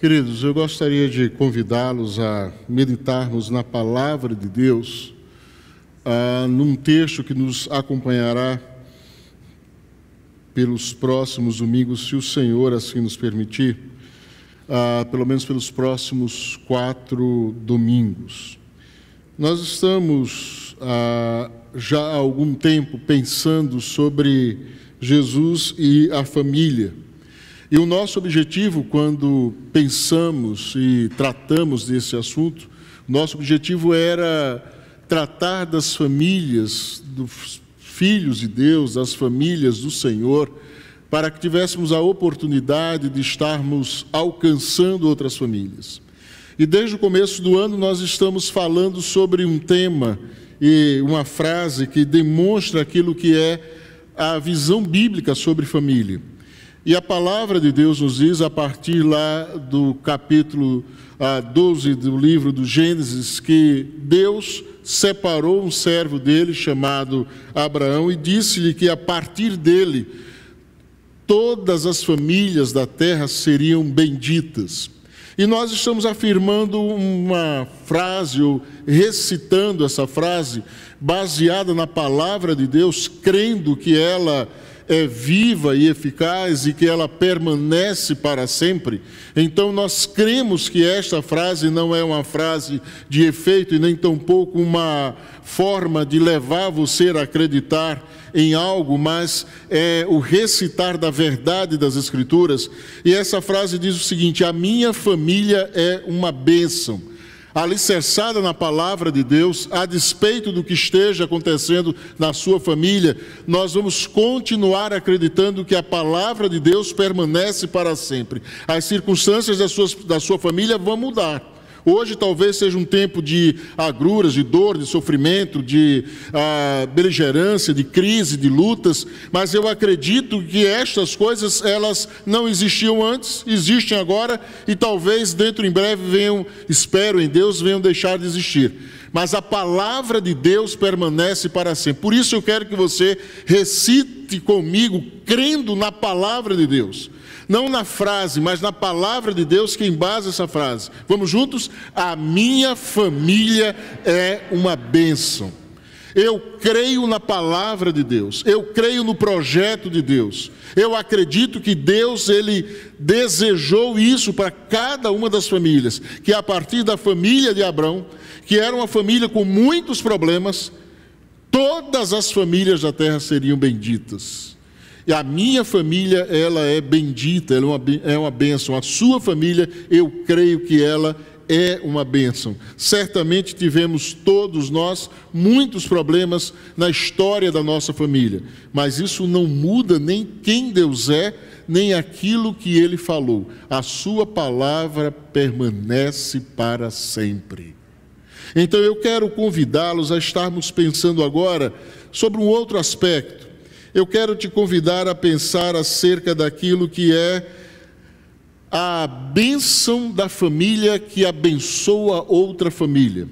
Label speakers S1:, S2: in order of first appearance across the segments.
S1: Queridos, eu gostaria de convidá-los a meditarmos na palavra de Deus, num texto que nos acompanhará pelos próximos domingos, se o Senhor assim nos permitir, pelo menos pelos próximos quatro domingos. Nós estamos já há algum tempo pensando sobre Jesus e a família. E o nosso objetivo, quando pensamos e tratamos desse assunto, nosso objetivo era tratar das famílias, dos filhos de Deus, das famílias do Senhor, para que tivéssemos a oportunidade de estarmos alcançando outras famílias. E desde o começo do ano nós estamos falando sobre um tema e uma frase que demonstra aquilo que é a visão bíblica sobre família. E a palavra de Deus nos diz, a partir lá do capítulo ah, 12 do livro do Gênesis, que Deus separou um servo dele chamado Abraão e disse-lhe que a partir dele todas as famílias da terra seriam benditas. E nós estamos afirmando uma frase, ou recitando essa frase, baseada na palavra de Deus, crendo que ela é viva e eficaz e que ela permanece para sempre, então nós cremos que esta frase não é uma frase de efeito e nem tampouco uma forma de levar você a acreditar em algo, mas é o recitar da verdade das Escrituras. E essa frase diz o seguinte: A minha família é uma bênção alicerçada na palavra de Deus, a despeito do que esteja acontecendo na sua família, nós vamos continuar acreditando que a palavra de Deus permanece para sempre. As circunstâncias da sua, da sua família vão mudar. Hoje talvez seja um tempo de agruras, de dor, de sofrimento, de ah, beligerância, de crise, de lutas, mas eu acredito que estas coisas elas não existiam antes, existem agora e talvez dentro em breve venham, espero em Deus, venham deixar de existir. Mas a palavra de Deus permanece para sempre. Por isso eu quero que você recite comigo, crendo na palavra de Deus não na frase, mas na palavra de Deus que embasa essa frase. Vamos juntos? A minha família é uma bênção. Eu creio na palavra de Deus, eu creio no projeto de Deus. Eu acredito que Deus ele desejou isso para cada uma das famílias, que a partir da família de Abraão, que era uma família com muitos problemas, todas as famílias da terra seriam benditas. E a minha família, ela é bendita, ela é uma, é uma bênção. A sua família, eu creio que ela é uma bênção. Certamente tivemos todos nós muitos problemas na história da nossa família, mas isso não muda nem quem Deus é, nem aquilo que ele falou. A sua palavra permanece para sempre. Então eu quero convidá-los a estarmos pensando agora sobre um outro aspecto eu quero te convidar a pensar acerca daquilo que é a bênção da família que abençoa outra família.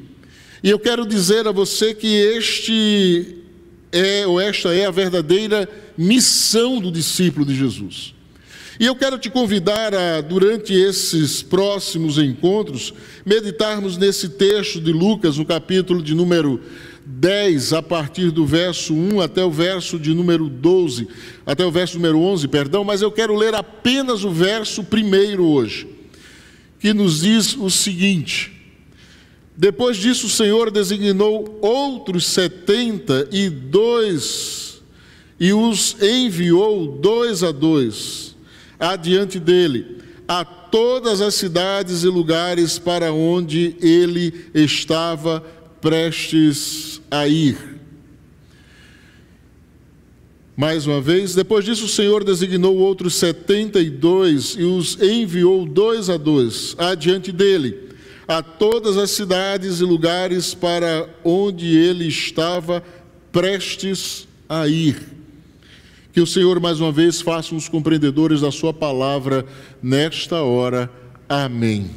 S1: E eu quero dizer a você que este é ou esta é a verdadeira missão do discípulo de Jesus. E eu quero te convidar a, durante esses próximos encontros, meditarmos nesse texto de Lucas, no capítulo de número 10, a partir do verso 1 até o verso de número 12, até o verso número 11, perdão, mas eu quero ler apenas o verso primeiro hoje, que nos diz o seguinte: Depois disso, o Senhor designou outros setenta e dois, e os enviou dois a dois, adiante dele, a todas as cidades e lugares para onde ele estava prestes a ir. Mais uma vez, depois disso, o Senhor designou outros setenta e dois e os enviou dois a dois adiante dele, a todas as cidades e lugares para onde ele estava prestes a ir. Que o Senhor, mais uma vez, faça os compreendedores da Sua palavra nesta hora. Amém.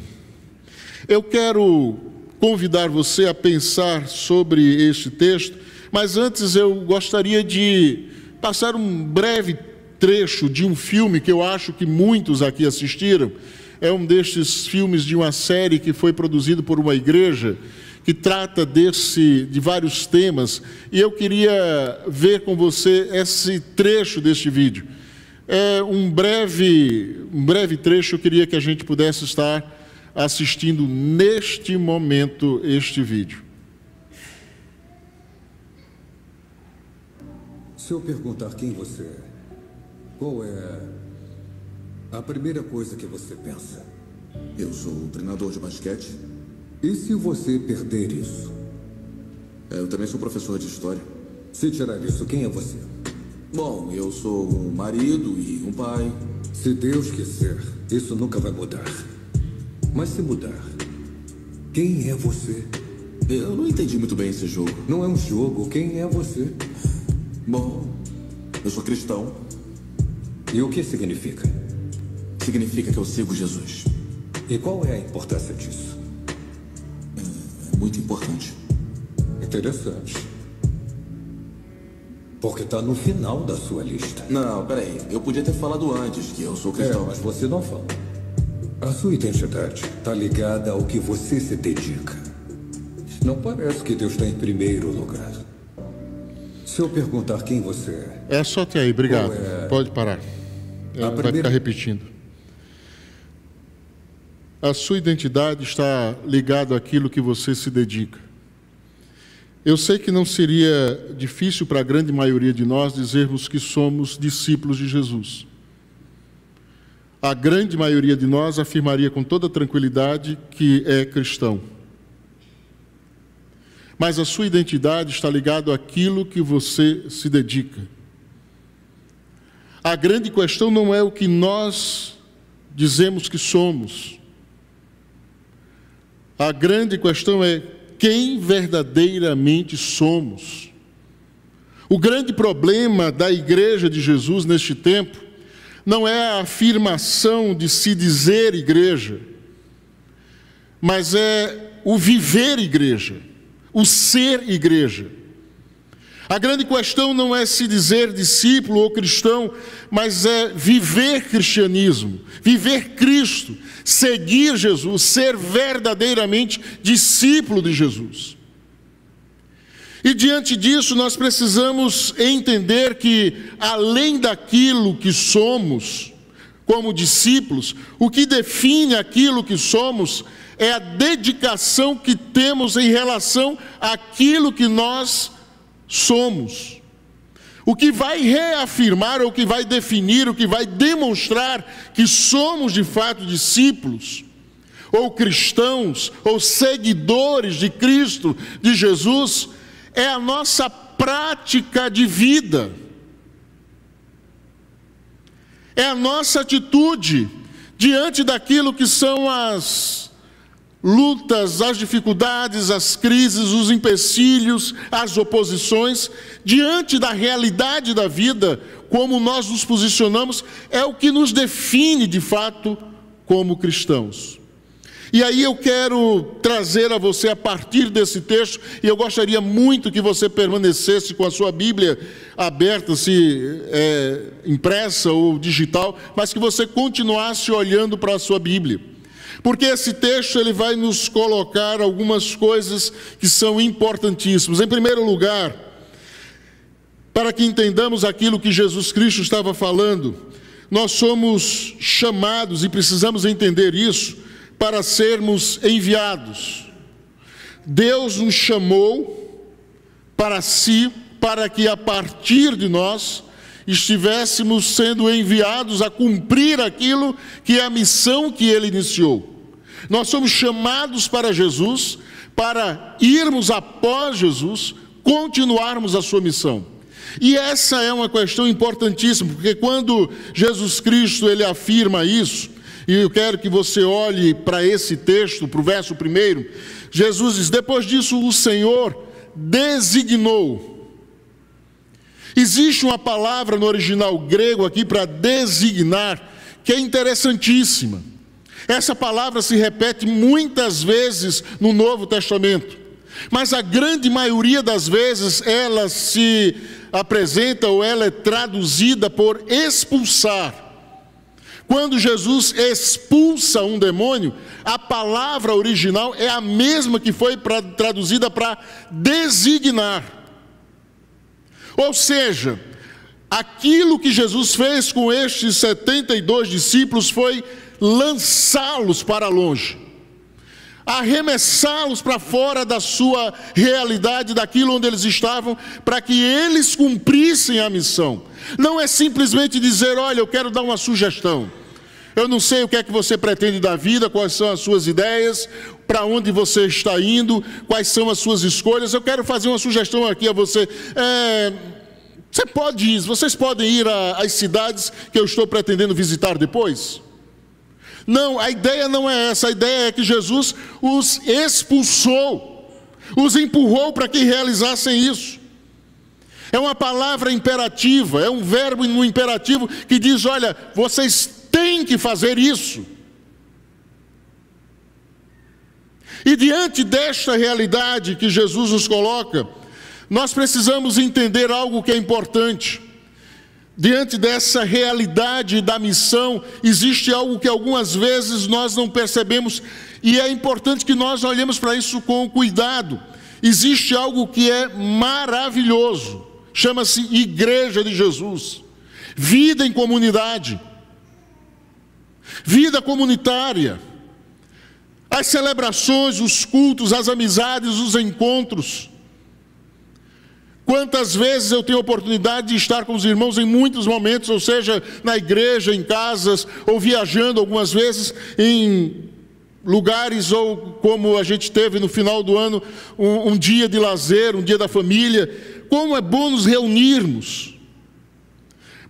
S1: Eu quero convidar você a pensar sobre este texto, mas antes eu gostaria de passar um breve trecho de um filme que eu acho que muitos aqui assistiram. é um destes filmes de uma série que foi produzido por uma igreja que trata desse de vários temas, e eu queria ver com você esse trecho deste vídeo. É um breve, um breve trecho, eu queria que a gente pudesse estar assistindo neste momento este vídeo.
S2: Se eu perguntar quem você é, qual é a primeira coisa que você pensa?
S3: Eu sou treinador de basquete.
S2: E se você perder isso?
S3: Eu também sou professor de história.
S2: Se tirar isso, quem é você?
S3: Bom, eu sou um marido e um pai.
S2: Se Deus quiser, isso nunca vai mudar. Mas se mudar, quem é você?
S3: Eu não entendi muito bem esse jogo.
S2: Não é um jogo, quem é você?
S3: Bom, eu sou cristão.
S2: E o que significa?
S3: Significa que eu sigo Jesus.
S2: E qual é a importância disso?
S3: É muito importante.
S2: Interessante. Porque está no final da sua lista.
S3: Não, peraí. Eu podia ter falado antes que eu sou
S2: É,
S3: cristão.
S2: mas você não fala. A sua identidade está ligada ao que você se dedica. Não parece que Deus está em primeiro lugar. Se eu perguntar quem você é,
S1: É só até aí, obrigado.
S2: É?
S1: Pode parar. É,
S2: A
S1: Vai
S2: primeira-
S1: ficar repetindo. A sua identidade está ligada àquilo que você se dedica. Eu sei que não seria difícil para a grande maioria de nós dizermos que somos discípulos de Jesus. A grande maioria de nós afirmaria com toda tranquilidade que é cristão. Mas a sua identidade está ligada àquilo que você se dedica. A grande questão não é o que nós dizemos que somos. A grande questão é quem verdadeiramente somos. O grande problema da igreja de Jesus neste tempo não é a afirmação de se dizer igreja, mas é o viver igreja, o ser igreja. A grande questão não é se dizer discípulo ou cristão, mas é viver cristianismo, viver Cristo, seguir Jesus, ser verdadeiramente discípulo de Jesus. E diante disso, nós precisamos entender que, além daquilo que somos, como discípulos, o que define aquilo que somos é a dedicação que temos em relação àquilo que nós somos. O que vai reafirmar, o que vai definir, o que vai demonstrar que somos de fato discípulos, ou cristãos, ou seguidores de Cristo, de Jesus, é a nossa prática de vida, é a nossa atitude diante daquilo que são as lutas, as dificuldades, as crises, os empecilhos, as oposições, diante da realidade da vida, como nós nos posicionamos, é o que nos define de fato como cristãos. E aí eu quero trazer a você a partir desse texto, e eu gostaria muito que você permanecesse com a sua Bíblia aberta, se é, impressa ou digital, mas que você continuasse olhando para a sua Bíblia. Porque esse texto ele vai nos colocar algumas coisas que são importantíssimas. Em primeiro lugar, para que entendamos aquilo que Jesus Cristo estava falando, nós somos chamados e precisamos entender isso para sermos enviados. Deus nos chamou para si, para que a partir de nós estivéssemos sendo enviados a cumprir aquilo que é a missão que ele iniciou. Nós somos chamados para Jesus, para irmos após Jesus, continuarmos a sua missão. E essa é uma questão importantíssima, porque quando Jesus Cristo ele afirma isso, e eu quero que você olhe para esse texto, para o verso primeiro, Jesus diz: depois disso o Senhor designou. Existe uma palavra no original grego aqui para designar, que é interessantíssima. Essa palavra se repete muitas vezes no Novo Testamento, mas a grande maioria das vezes ela se apresenta ou ela é traduzida por expulsar. Quando Jesus expulsa um demônio, a palavra original é a mesma que foi pra, traduzida para designar. Ou seja, aquilo que Jesus fez com estes 72 discípulos foi lançá-los para longe, arremessá-los para fora da sua realidade, daquilo onde eles estavam, para que eles cumprissem a missão. Não é simplesmente dizer, olha, eu quero dar uma sugestão. Eu não sei o que é que você pretende da vida, quais são as suas ideias, para onde você está indo, quais são as suas escolhas. Eu quero fazer uma sugestão aqui a você. É, você pode ir, vocês podem ir às cidades que eu estou pretendendo visitar depois? Não, a ideia não é essa, a ideia é que Jesus os expulsou, os empurrou para que realizassem isso. É uma palavra imperativa, é um verbo no imperativo que diz: olha, vocês tem que fazer isso. E diante desta realidade que Jesus nos coloca, nós precisamos entender algo que é importante. Diante dessa realidade da missão, existe algo que algumas vezes nós não percebemos e é importante que nós olhemos para isso com cuidado. Existe algo que é maravilhoso, chama-se Igreja de Jesus, vida em comunidade vida comunitária, as celebrações, os cultos, as amizades, os encontros. Quantas vezes eu tenho oportunidade de estar com os irmãos em muitos momentos, ou seja, na igreja, em casas, ou viajando algumas vezes em lugares, ou como a gente teve no final do ano, um, um dia de lazer, um dia da família. Como é bom nos reunirmos.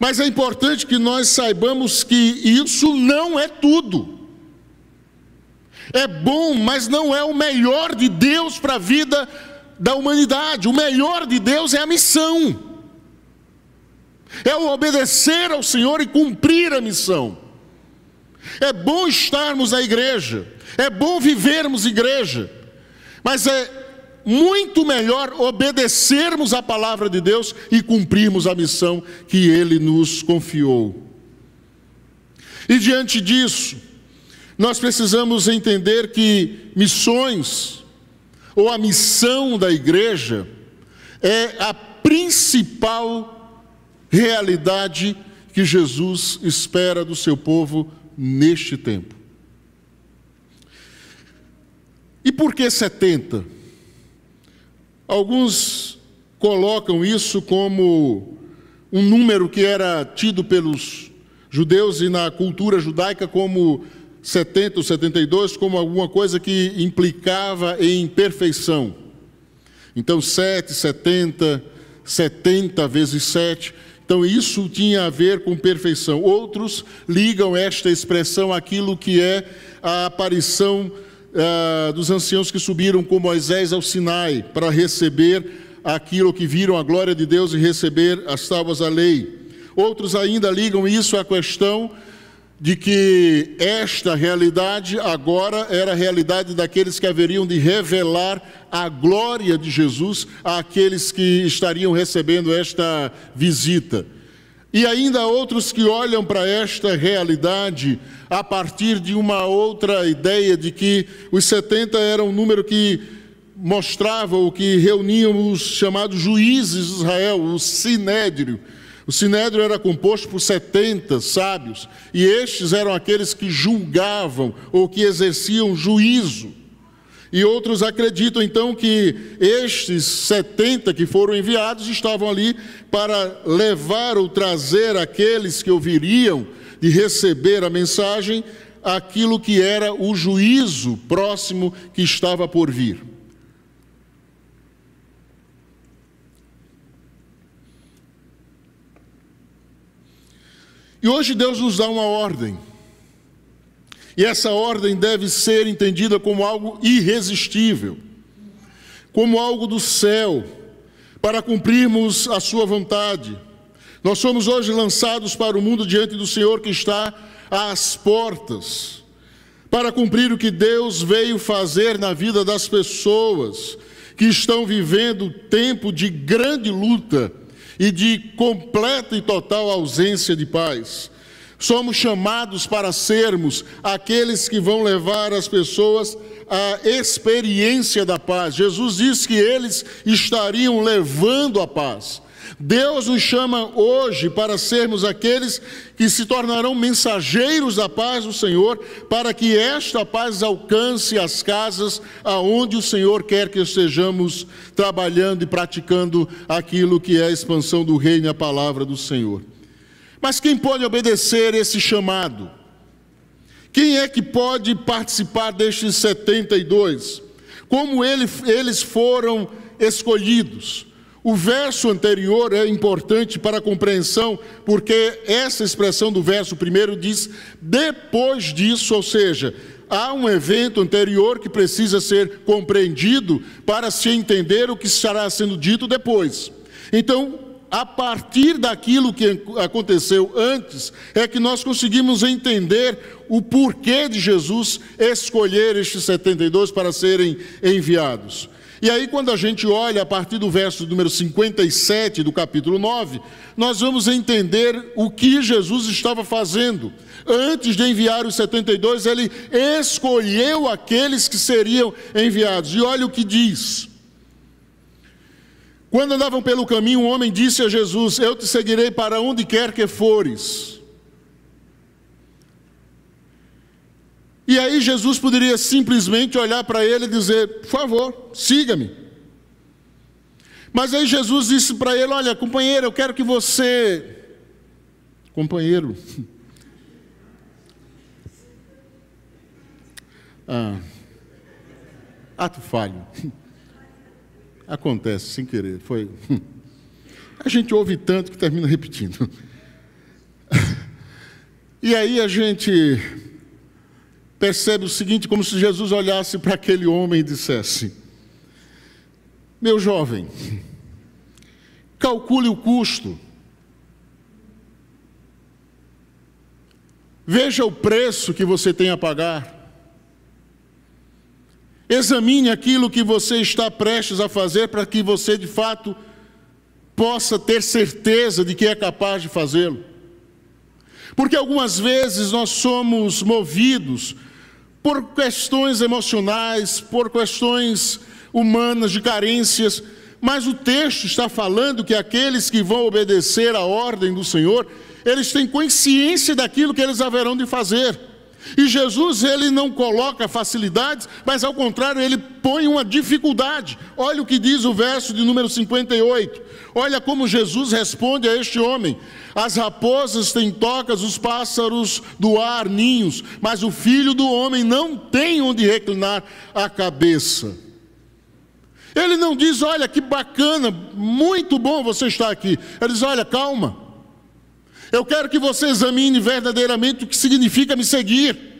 S1: Mas é importante que nós saibamos que isso não é tudo. É bom, mas não é o melhor de Deus para a vida da humanidade. O melhor de Deus é a missão. É o obedecer ao Senhor e cumprir a missão. É bom estarmos na igreja, é bom vivermos igreja, mas é muito melhor obedecermos a palavra de Deus e cumprirmos a missão que Ele nos confiou. E diante disso, nós precisamos entender que missões, ou a missão da igreja, é a principal realidade que Jesus espera do seu povo neste tempo. E por que 70? Alguns colocam isso como um número que era tido pelos judeus e na cultura judaica como 70 ou 72, como alguma coisa que implicava em perfeição. Então, 7, 70, 70 vezes 7. Então, isso tinha a ver com perfeição. Outros ligam esta expressão àquilo que é a aparição ah, dos anciãos que subiram com Moisés ao Sinai para receber aquilo que viram a glória de Deus e receber as tábuas da lei. Outros ainda ligam isso à questão de que esta realidade agora era a realidade daqueles que haveriam de revelar a glória de Jesus àqueles que estariam recebendo esta visita. E ainda outros que olham para esta realidade a partir de uma outra ideia de que os 70 era um número que mostrava o que reuniam os chamados juízes de Israel, o sinédrio. O sinédrio era composto por 70 sábios, e estes eram aqueles que julgavam ou que exerciam juízo. E outros acreditam então que estes 70 que foram enviados estavam ali para levar ou trazer aqueles que ouviriam de receber a mensagem aquilo que era o juízo próximo que estava por vir. E hoje Deus nos dá uma ordem. E essa ordem deve ser entendida como algo irresistível, como algo do céu, para cumprirmos a Sua vontade. Nós somos hoje lançados para o mundo diante do Senhor que está às portas, para cumprir o que Deus veio fazer na vida das pessoas que estão vivendo tempo de grande luta e de completa e total ausência de paz. Somos chamados para sermos aqueles que vão levar as pessoas à experiência da paz. Jesus disse que eles estariam levando a paz. Deus nos chama hoje para sermos aqueles que se tornarão mensageiros da paz do Senhor, para que esta paz alcance as casas aonde o Senhor quer que estejamos trabalhando e praticando aquilo que é a expansão do reino e a palavra do Senhor. Mas quem pode obedecer esse chamado? Quem é que pode participar destes 72? Como ele, eles foram escolhidos? O verso anterior é importante para a compreensão, porque essa expressão do verso primeiro diz depois disso, ou seja, há um evento anterior que precisa ser compreendido para se entender o que estará sendo dito depois. Então, a partir daquilo que aconteceu antes, é que nós conseguimos entender o porquê de Jesus escolher estes 72 para serem enviados. E aí, quando a gente olha a partir do verso número 57 do capítulo 9, nós vamos entender o que Jesus estava fazendo. Antes de enviar os 72, ele escolheu aqueles que seriam enviados. E olha o que diz. Quando andavam pelo caminho, um homem disse a Jesus: Eu te seguirei para onde quer que fores. E aí Jesus poderia simplesmente olhar para ele e dizer: Por favor, siga-me. Mas aí Jesus disse para ele: Olha, companheiro, eu quero que você. Companheiro. Ah, ato falho. Acontece sem querer. Foi. A gente ouve tanto que termina repetindo. E aí a gente percebe o seguinte: como se Jesus olhasse para aquele homem e dissesse: Meu jovem, calcule o custo, veja o preço que você tem a pagar, examine aquilo que você está prestes a fazer para que você de fato possa ter certeza de que é capaz de fazê-lo. Porque algumas vezes nós somos movidos por questões emocionais, por questões humanas de carências, mas o texto está falando que aqueles que vão obedecer à ordem do Senhor, eles têm consciência daquilo que eles haverão de fazer. E Jesus, ele não coloca facilidades, mas ao contrário, ele põe uma dificuldade. Olha o que diz o verso de número 58. Olha como Jesus responde a este homem: As raposas têm tocas, os pássaros do ar ninhos, mas o filho do homem não tem onde reclinar a cabeça. Ele não diz, olha que bacana, muito bom você estar aqui. Ele diz, olha, calma. Eu quero que você examine verdadeiramente o que significa me seguir.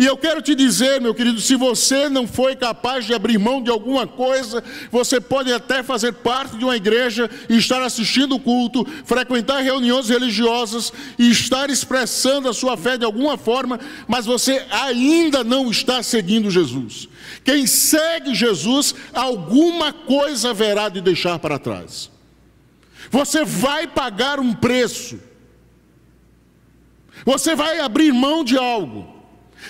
S1: E eu quero te dizer, meu querido, se você não foi capaz de abrir mão de alguma coisa, você pode até fazer parte de uma igreja e estar assistindo o culto, frequentar reuniões religiosas e estar expressando a sua fé de alguma forma, mas você ainda não está seguindo Jesus. Quem segue Jesus, alguma coisa haverá de deixar para trás. Você vai pagar um preço. Você vai abrir mão de algo.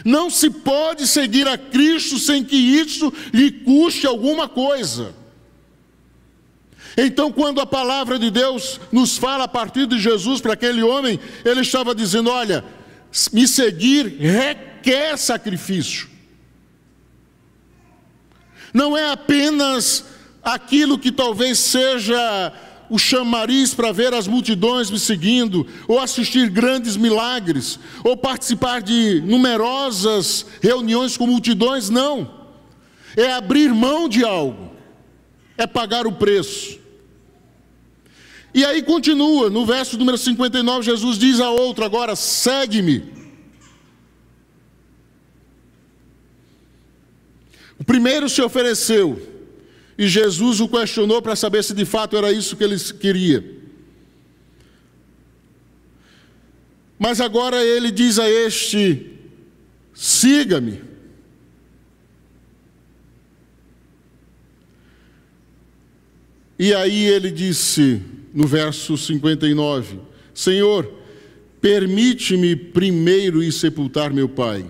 S1: Não se pode seguir a Cristo sem que isso lhe custe alguma coisa. Então, quando a palavra de Deus nos fala a partir de Jesus para aquele homem, ele estava dizendo: Olha, me seguir requer sacrifício. Não é apenas aquilo que talvez seja o chamariz para ver as multidões me seguindo, ou assistir grandes milagres, ou participar de numerosas reuniões com multidões, não. É abrir mão de algo, é pagar o preço. E aí continua, no verso número 59, Jesus diz a outro agora: segue-me. O primeiro se ofereceu, e Jesus o questionou para saber se de fato era isso que ele queria. Mas agora ele diz a este: siga-me. E aí ele disse, no verso 59, Senhor, Permite-me primeiro ir sepultar meu pai.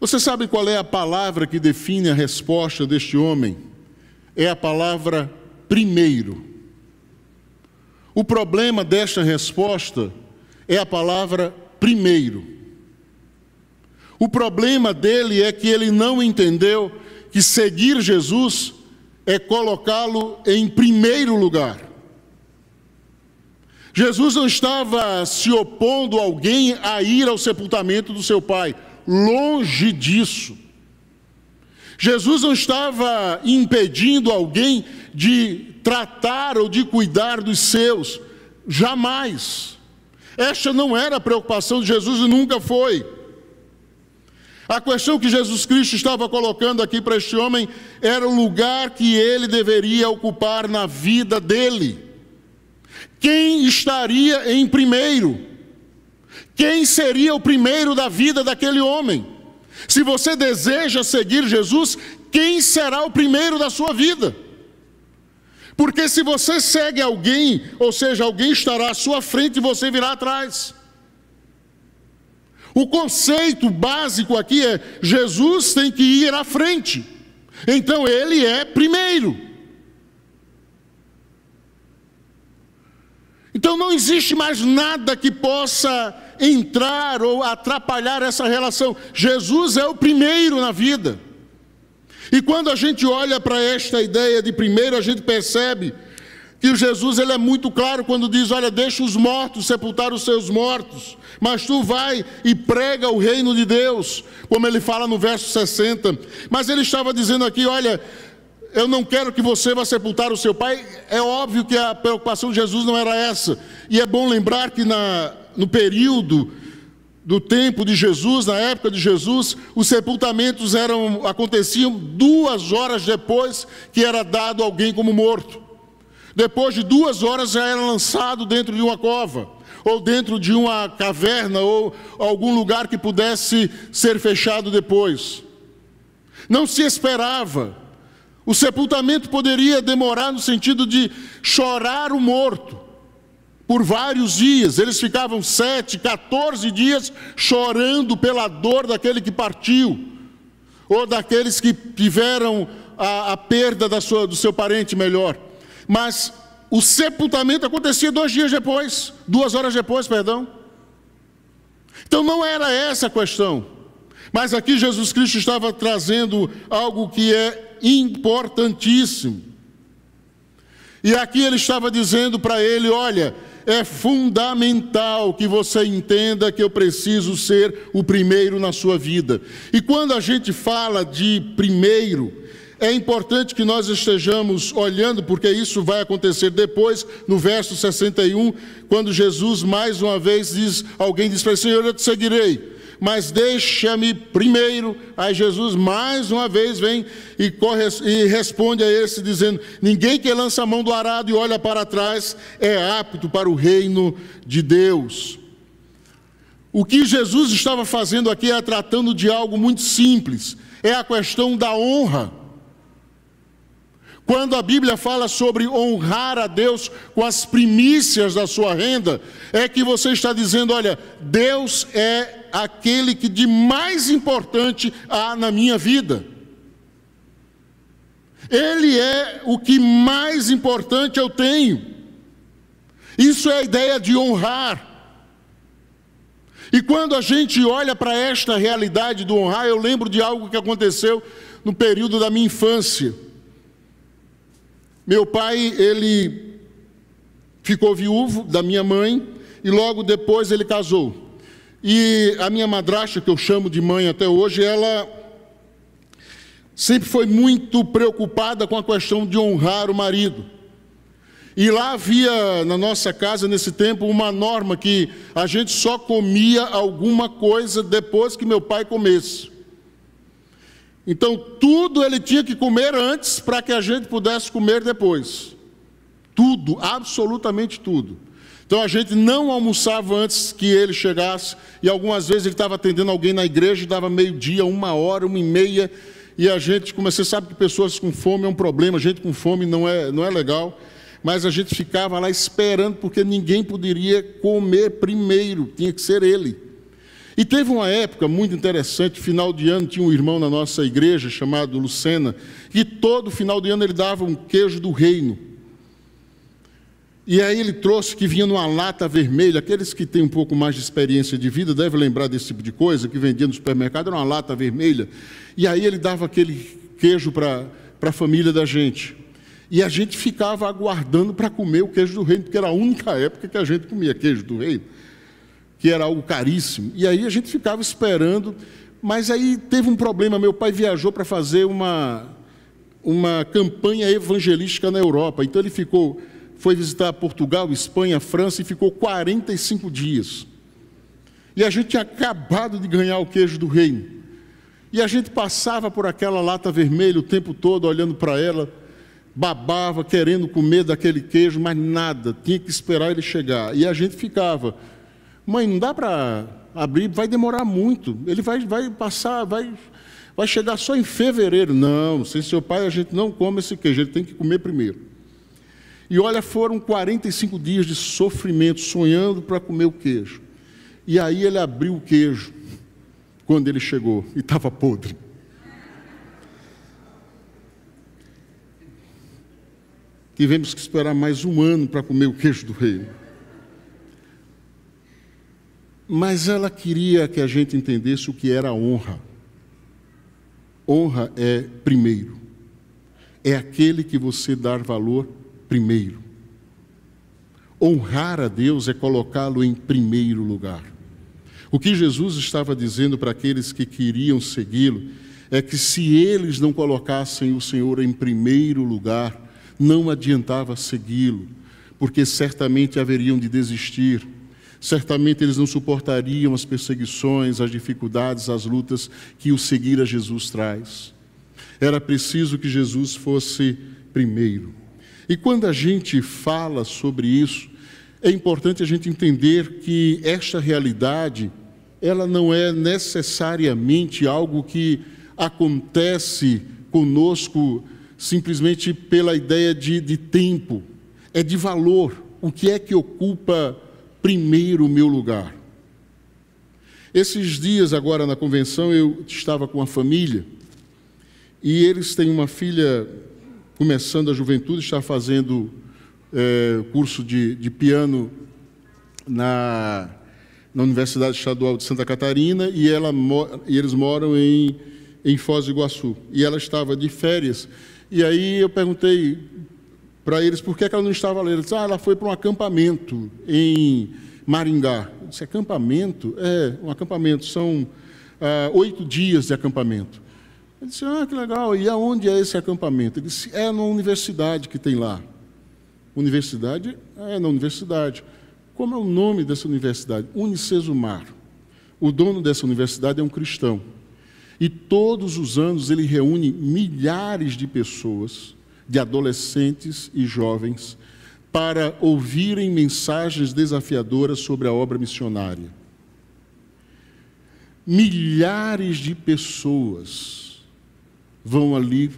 S1: Você sabe qual é a palavra que define a resposta deste homem? É a palavra primeiro. O problema desta resposta é a palavra primeiro. O problema dele é que ele não entendeu que seguir Jesus é colocá-lo em primeiro lugar. Jesus não estava se opondo a alguém a ir ao sepultamento do seu pai, longe disso. Jesus não estava impedindo alguém de tratar ou de cuidar dos seus, jamais. Esta não era a preocupação de Jesus e nunca foi. A questão que Jesus Cristo estava colocando aqui para este homem era o lugar que ele deveria ocupar na vida dele. Quem estaria em primeiro? Quem seria o primeiro da vida daquele homem? Se você deseja seguir Jesus, quem será o primeiro da sua vida? Porque se você segue alguém, ou seja, alguém estará à sua frente e você virá atrás. O conceito básico aqui é: Jesus tem que ir à frente, então ele é primeiro. Então não existe mais nada que possa entrar ou atrapalhar essa relação. Jesus é o primeiro na vida. E quando a gente olha para esta ideia de primeiro, a gente percebe que Jesus ele é muito claro quando diz: Olha, deixa os mortos sepultar os seus mortos, mas tu vai e prega o reino de Deus, como ele fala no verso 60. Mas ele estava dizendo aqui: Olha, eu não quero que você vá sepultar o seu pai. É óbvio que a preocupação de Jesus não era essa, e é bom lembrar que na, no período do tempo de Jesus, na época de Jesus, os sepultamentos eram aconteciam duas horas depois que era dado alguém como morto. Depois de duas horas já era lançado dentro de uma cova, ou dentro de uma caverna, ou algum lugar que pudesse ser fechado depois. Não se esperava. O sepultamento poderia demorar no sentido de chorar o morto por vários dias. Eles ficavam sete, 14 dias chorando pela dor daquele que partiu, ou daqueles que tiveram a, a perda da sua, do seu parente melhor. Mas o sepultamento acontecia dois dias depois, duas horas depois, perdão. Então não era essa a questão. Mas aqui Jesus Cristo estava trazendo algo que é importantíssimo. E aqui ele estava dizendo para ele: olha, é fundamental que você entenda que eu preciso ser o primeiro na sua vida. E quando a gente fala de primeiro, é importante que nós estejamos olhando, porque isso vai acontecer depois, no verso 61, quando Jesus mais uma vez diz: Alguém diz para ele, Senhor, eu te seguirei, mas deixa-me primeiro. Aí Jesus mais uma vez vem e, corre, e responde a esse, dizendo: Ninguém que lança a mão do arado e olha para trás é apto para o reino de Deus. O que Jesus estava fazendo aqui é tratando de algo muito simples, é a questão da honra. Quando a Bíblia fala sobre honrar a Deus com as primícias da sua renda, é que você está dizendo: olha, Deus é aquele que de mais importante há na minha vida. Ele é o que mais importante eu tenho. Isso é a ideia de honrar. E quando a gente olha para esta realidade do honrar, eu lembro de algo que aconteceu no período da minha infância. Meu pai, ele ficou viúvo da minha mãe e logo depois ele casou. E a minha madrasta, que eu chamo de mãe até hoje, ela sempre foi muito preocupada com a questão de honrar o marido. E lá havia na nossa casa, nesse tempo, uma norma que a gente só comia alguma coisa depois que meu pai comesse. Então, tudo ele tinha que comer antes para que a gente pudesse comer depois. Tudo, absolutamente tudo. Então a gente não almoçava antes que ele chegasse, e algumas vezes ele estava atendendo alguém na igreja dava meio-dia, uma hora, uma e meia, e a gente, como você sabe que pessoas com fome é um problema, gente com fome não é, não é legal. mas a gente ficava lá esperando, porque ninguém poderia comer primeiro, tinha que ser ele. E teve uma época muito interessante, final de ano, tinha um irmão na nossa igreja chamado Lucena, que todo final de ano ele dava um queijo do reino. E aí ele trouxe que vinha numa lata vermelha, aqueles que têm um pouco mais de experiência de vida devem lembrar desse tipo de coisa, que vendia no supermercado, era uma lata vermelha. E aí ele dava aquele queijo para a família da gente. E a gente ficava aguardando para comer o queijo do reino, porque era a única época que a gente comia queijo do reino, que era algo caríssimo. E aí a gente ficava esperando, mas aí teve um problema. Meu pai viajou para fazer uma, uma campanha evangelística na Europa, então ele ficou foi visitar Portugal, Espanha, França e ficou 45 dias. E a gente tinha acabado de ganhar o queijo do reino. E a gente passava por aquela lata vermelha o tempo todo, olhando para ela, babava, querendo comer daquele queijo, mas nada, tinha que esperar ele chegar. E a gente ficava, mãe, não dá para abrir, vai demorar muito, ele vai, vai passar, vai, vai chegar só em fevereiro. Não, sem seu pai a gente não come esse queijo, ele tem que comer primeiro. E olha, foram 45 dias de sofrimento, sonhando para comer o queijo. E aí ele abriu o queijo, quando ele chegou, e estava podre. Tivemos que esperar mais um ano para comer o queijo do reino. Mas ela queria que a gente entendesse o que era honra. Honra é primeiro. É aquele que você dá valor primeiro. Honrar a Deus é colocá-lo em primeiro lugar. O que Jesus estava dizendo para aqueles que queriam segui-lo é que se eles não colocassem o Senhor em primeiro lugar, não adiantava segui-lo, porque certamente haveriam de desistir, certamente eles não suportariam as perseguições, as dificuldades, as lutas que o seguir a Jesus traz. Era preciso que Jesus fosse primeiro. E quando a gente fala sobre isso, é importante a gente entender que esta realidade, ela não é necessariamente algo que acontece conosco simplesmente pela ideia de, de tempo, é de valor. O que é que ocupa primeiro o meu lugar? Esses dias, agora na convenção, eu estava com a família e eles têm uma filha começando a juventude, está fazendo é, curso de, de piano na, na Universidade Estadual de Santa Catarina e, ela, e eles moram em, em Foz do Iguaçu. E ela estava de férias. E aí eu perguntei para eles por que, ela não estava lá. Eles disseram, ah, ela foi para um acampamento em Maringá. Eu disse, acampamento? É, um acampamento. São ah, oito dias de acampamento. Ele disse: Ah, que legal, e aonde é esse acampamento? Ele disse: É na universidade que tem lá. Universidade? É na universidade. Como é o nome dessa universidade? Unicesumar. O dono dessa universidade é um cristão. E todos os anos ele reúne milhares de pessoas, de adolescentes e jovens, para ouvirem mensagens desafiadoras sobre a obra missionária. Milhares de pessoas vão ali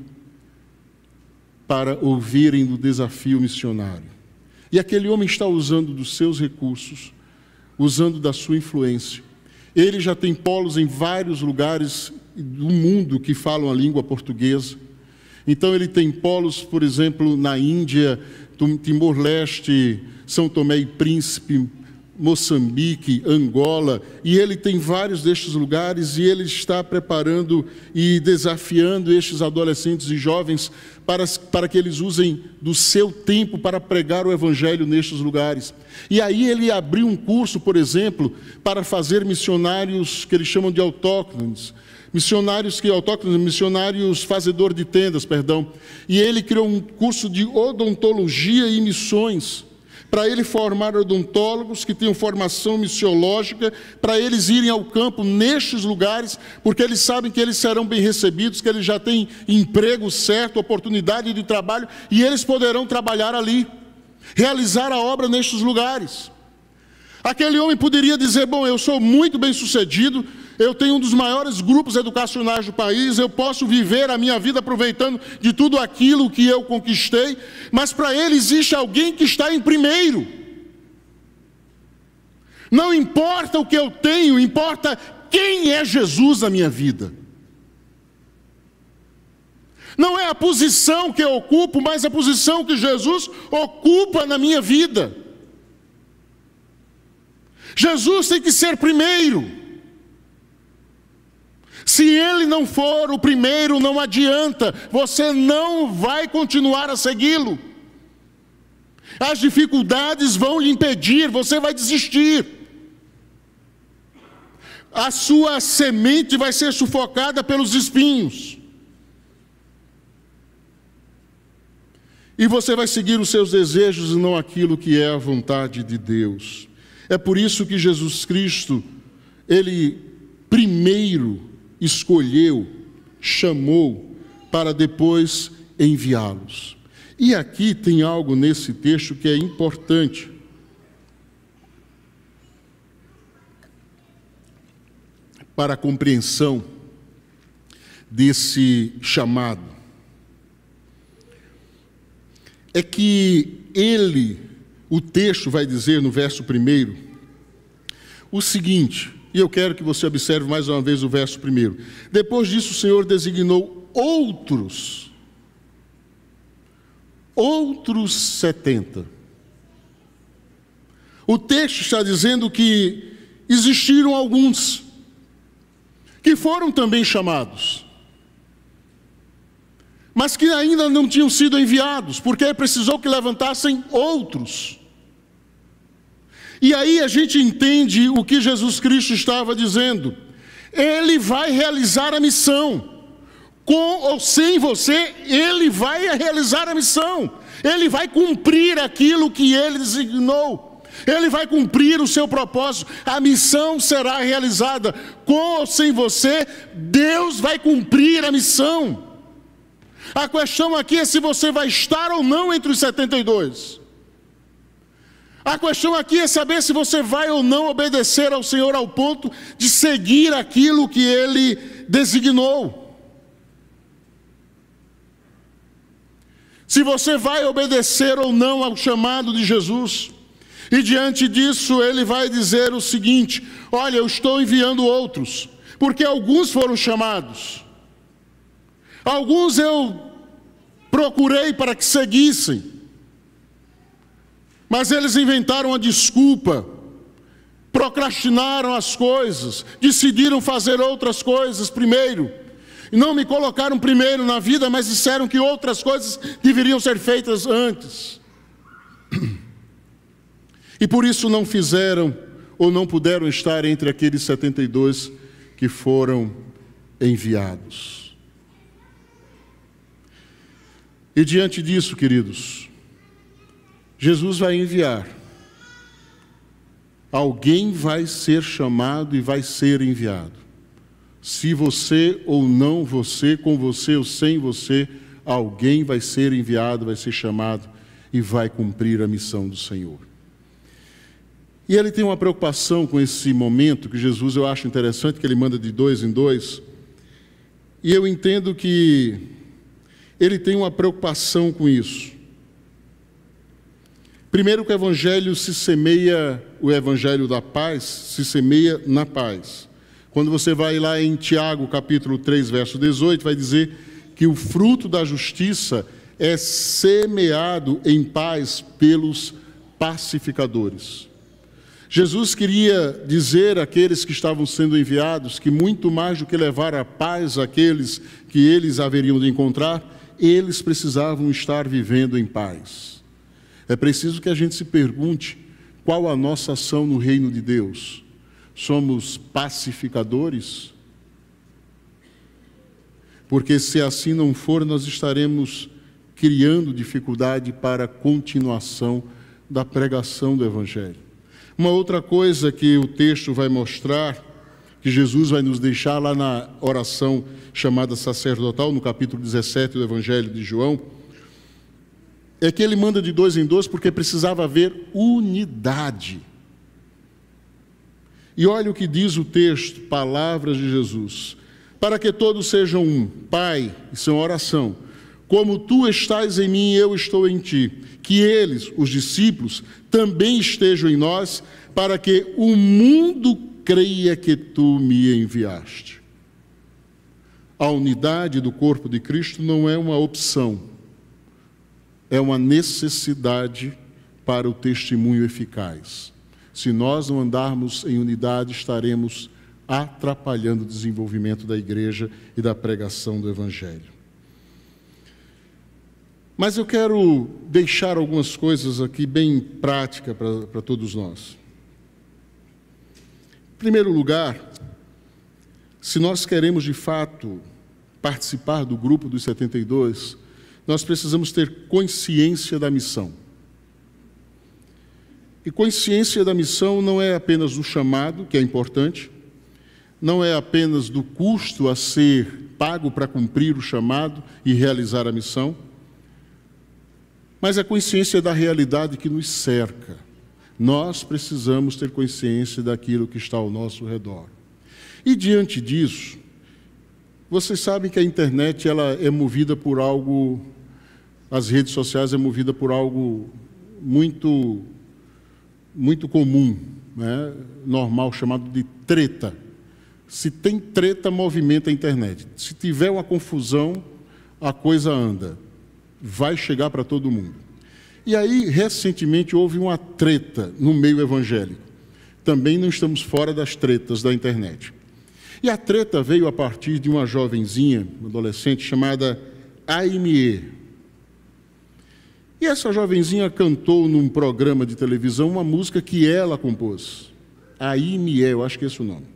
S1: para ouvirem do desafio missionário. E aquele homem está usando dos seus recursos, usando da sua influência. Ele já tem polos em vários lugares do mundo que falam a língua portuguesa. Então, ele tem polos, por exemplo, na Índia, Timor-Leste, São Tomé e Príncipe, Moçambique, Angola, e ele tem vários destes lugares e ele está preparando e desafiando estes adolescentes e jovens para, para que eles usem do seu tempo para pregar o evangelho nestes lugares. E aí ele abriu um curso, por exemplo, para fazer missionários que eles chamam de autóctones, missionários que autóctones, missionários fazedor de tendas, perdão. E ele criou um curso de odontologia e missões para ele formar odontólogos que tenham formação missiológica, para eles irem ao campo nestes lugares, porque eles sabem que eles serão bem recebidos, que eles já têm emprego certo, oportunidade de trabalho, e eles poderão trabalhar ali, realizar a obra nestes lugares. Aquele homem poderia dizer: Bom, eu sou muito bem sucedido, eu tenho um dos maiores grupos educacionais do país, eu posso viver a minha vida aproveitando de tudo aquilo que eu conquistei, mas para ele existe alguém que está em primeiro. Não importa o que eu tenho, importa quem é Jesus na minha vida. Não é a posição que eu ocupo, mas a posição que Jesus ocupa na minha vida. Jesus tem que ser primeiro. Se ele não for o primeiro, não adianta, você não vai continuar a segui-lo. As dificuldades vão lhe impedir, você vai desistir. A sua semente vai ser sufocada pelos espinhos. E você vai seguir os seus desejos e não aquilo que é a vontade de Deus. É por isso que Jesus Cristo, ele primeiro escolheu, chamou, para depois enviá-los. E aqui tem algo nesse texto que é importante. Para a compreensão desse chamado. É que ele, o texto vai dizer no verso primeiro, o seguinte: e eu quero que você observe mais uma vez o verso primeiro. Depois disso, o Senhor designou outros, outros setenta. O texto está dizendo que existiram alguns que foram também chamados, mas que ainda não tinham sido enviados, porque precisou que levantassem outros. E aí a gente entende o que Jesus Cristo estava dizendo. Ele vai realizar a missão. Com ou sem você, ele vai realizar a missão. Ele vai cumprir aquilo que ele designou. Ele vai cumprir o seu propósito. A missão será realizada. Com ou sem você, Deus vai cumprir a missão. A questão aqui é se você vai estar ou não entre os 72. A questão aqui é saber se você vai ou não obedecer ao Senhor ao ponto de seguir aquilo que Ele designou. Se você vai obedecer ou não ao chamado de Jesus. E diante disso, Ele vai dizer o seguinte: Olha, eu estou enviando outros, porque alguns foram chamados, alguns eu procurei para que seguissem. Mas eles inventaram a desculpa, procrastinaram as coisas, decidiram fazer outras coisas primeiro. E não me colocaram primeiro na vida, mas disseram que outras coisas deveriam ser feitas antes. E por isso não fizeram ou não puderam estar entre aqueles 72 que foram enviados. E diante disso, queridos, Jesus vai enviar. Alguém vai ser chamado e vai ser enviado. Se você ou não você, com você ou sem você, alguém vai ser enviado, vai ser chamado e vai cumprir a missão do Senhor. E ele tem uma preocupação com esse momento que Jesus eu acho interessante que ele manda de dois em dois. E eu entendo que ele tem uma preocupação com isso. Primeiro que o evangelho se semeia, o evangelho da paz se semeia na paz. Quando você vai lá em Tiago, capítulo 3, verso 18, vai dizer que o fruto da justiça é semeado em paz pelos pacificadores. Jesus queria dizer àqueles que estavam sendo enviados que muito mais do que levar a paz àqueles que eles haveriam de encontrar, eles precisavam estar vivendo em paz. É preciso que a gente se pergunte qual a nossa ação no reino de Deus. Somos pacificadores? Porque se assim não for, nós estaremos criando dificuldade para a continuação da pregação do Evangelho. Uma outra coisa que o texto vai mostrar, que Jesus vai nos deixar lá na oração chamada sacerdotal, no capítulo 17 do Evangelho de João, é que ele manda de dois em dois porque precisava haver unidade. E olha o que diz o texto, palavras de Jesus. Para que todos sejam um, Pai, isso é uma oração. Como tu estás em mim, eu estou em ti. Que eles, os discípulos, também estejam em nós, para que o mundo creia que tu me enviaste. A unidade do corpo de Cristo não é uma opção, é uma necessidade para o testemunho eficaz. Se nós não andarmos em unidade, estaremos atrapalhando o desenvolvimento da igreja e da pregação do Evangelho. Mas eu quero deixar algumas coisas aqui bem práticas para todos nós. Em primeiro lugar, se nós queremos de fato participar do grupo dos 72, nós precisamos ter consciência da missão. E consciência da missão não é apenas do chamado, que é importante, não é apenas do custo a ser pago para cumprir o chamado e realizar a missão, mas a consciência da realidade que nos cerca. Nós precisamos ter consciência daquilo que está ao nosso redor. E diante disso, vocês sabem que a internet ela é movida por algo, as redes sociais é movida por algo muito muito comum, né, normal, chamado de treta. Se tem treta, movimenta a internet. Se tiver uma confusão, a coisa anda. Vai chegar para todo mundo. E aí, recentemente, houve uma treta no meio evangélico. Também não estamos fora das tretas da internet. E a treta veio a partir de uma jovenzinha, uma adolescente, chamada Aimee. E essa jovenzinha cantou num programa de televisão uma música que ela compôs. Aimee, eu acho que é esse o nome.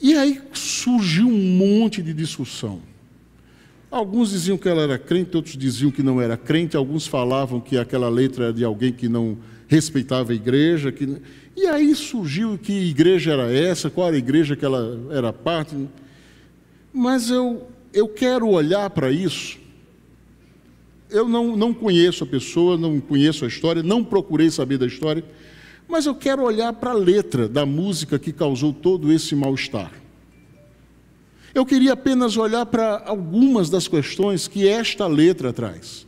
S1: E aí surgiu um monte de discussão. Alguns diziam que ela era crente, outros diziam que não era crente, alguns falavam que aquela letra era de alguém que não respeitava a igreja. Que... E aí surgiu que igreja era essa, qual era a igreja que ela era parte. Mas eu, eu quero olhar para isso eu não, não conheço a pessoa, não conheço a história, não procurei saber da história, mas eu quero olhar para a letra da música que causou todo esse mal-estar. Eu queria apenas olhar para algumas das questões que esta letra traz.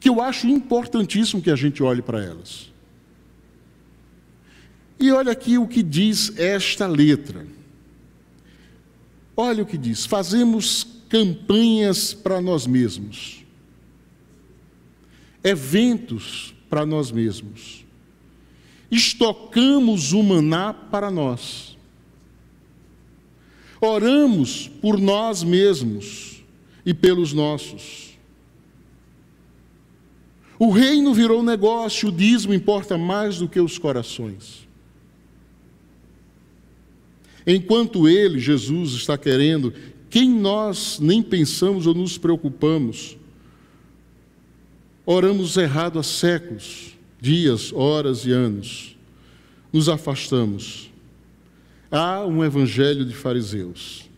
S1: Que eu acho importantíssimo que a gente olhe para elas. E olha aqui o que diz esta letra. Olha o que diz: fazemos campanhas para nós mesmos, eventos para nós mesmos, estocamos o maná para nós, oramos por nós mesmos e pelos nossos. O reino virou negócio, o dízimo importa mais do que os corações. Enquanto ele, Jesus, está querendo quem nós nem pensamos ou nos preocupamos. Oramos errado há séculos, dias, horas e anos. Nos afastamos. Há um evangelho de fariseus.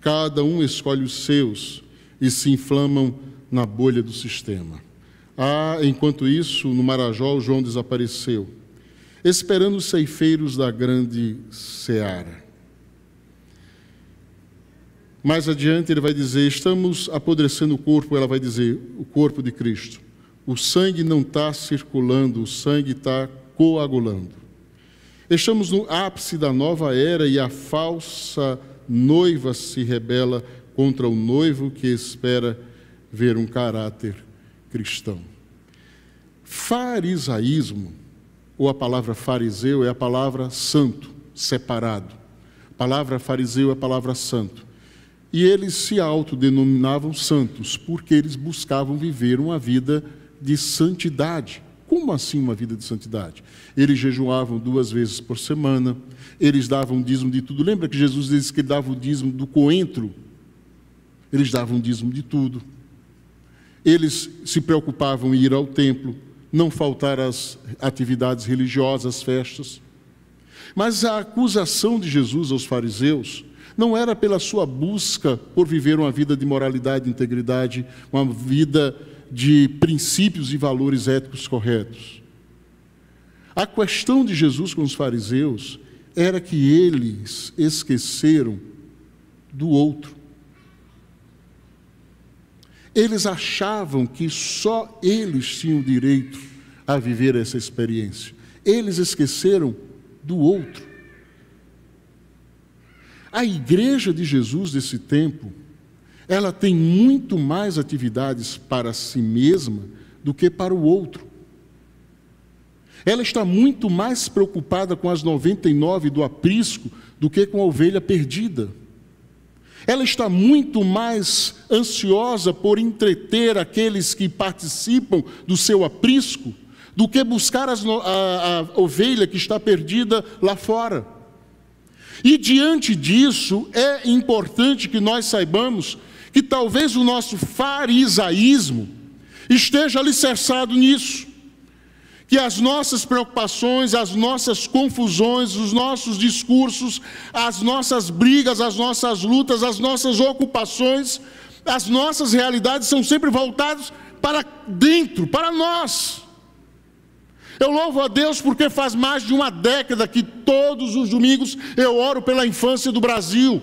S1: Cada um escolhe os seus e se inflamam na bolha do sistema. Ah, enquanto isso, no Marajó, João desapareceu, esperando os ceifeiros da grande seara. Mais adiante ele vai dizer: estamos apodrecendo o corpo, ela vai dizer, o corpo de Cristo. O sangue não está circulando, o sangue está coagulando. Estamos no ápice da nova era e a falsa noiva se rebela contra o noivo que espera ver um caráter cristão. Farisaísmo, ou a palavra fariseu, é a palavra santo, separado. A palavra fariseu é a palavra santo. E eles se autodenominavam santos, porque eles buscavam viver uma vida de santidade. Como assim uma vida de santidade? Eles jejuavam duas vezes por semana, eles davam dízimo de tudo. Lembra que Jesus disse que ele dava o dízimo do coentro? Eles davam dízimo de tudo. Eles se preocupavam em ir ao templo, não faltar às atividades religiosas, festas. Mas a acusação de Jesus aos fariseus não era pela sua busca por viver uma vida de moralidade e integridade, uma vida de princípios e valores éticos corretos. A questão de Jesus com os fariseus era que eles esqueceram do outro. Eles achavam que só eles tinham direito a viver essa experiência. Eles esqueceram do outro. A igreja de Jesus desse tempo, ela tem muito mais atividades para si mesma do que para o outro. Ela está muito mais preocupada com as 99 do aprisco do que com a ovelha perdida. Ela está muito mais ansiosa por entreter aqueles que participam do seu aprisco do que buscar as, a, a ovelha que está perdida lá fora. E diante disso, é importante que nós saibamos que talvez o nosso farisaísmo esteja alicerçado nisso que as nossas preocupações, as nossas confusões, os nossos discursos, as nossas brigas, as nossas lutas, as nossas ocupações, as nossas realidades são sempre voltadas para dentro, para nós. Eu louvo a Deus porque faz mais de uma década que todos os domingos eu oro pela infância do Brasil.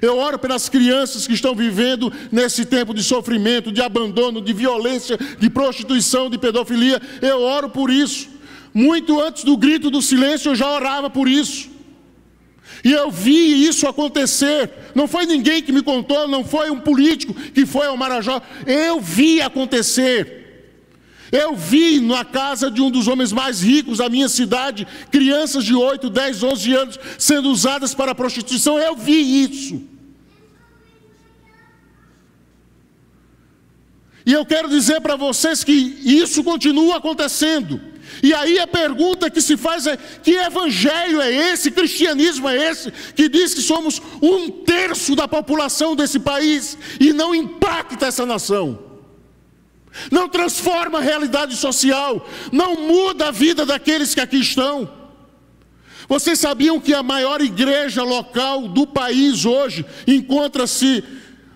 S1: Eu oro pelas crianças que estão vivendo nesse tempo de sofrimento, de abandono, de violência, de prostituição, de pedofilia. Eu oro por isso. Muito antes do grito do silêncio, eu já orava por isso. E eu vi isso acontecer. Não foi ninguém que me contou, não foi um político que foi ao Marajó. Eu vi acontecer. Eu vi na casa de um dos homens mais ricos da minha cidade, crianças de 8, 10, 11 anos sendo usadas para prostituição. Eu vi isso. E eu quero dizer para vocês que isso continua acontecendo. E aí a pergunta que se faz é: que evangelho é esse, cristianismo é esse, que diz que somos um terço da população desse país e não impacta essa nação? Não transforma a realidade social, não muda a vida daqueles que aqui estão. Vocês sabiam que a maior igreja local do país hoje encontra-se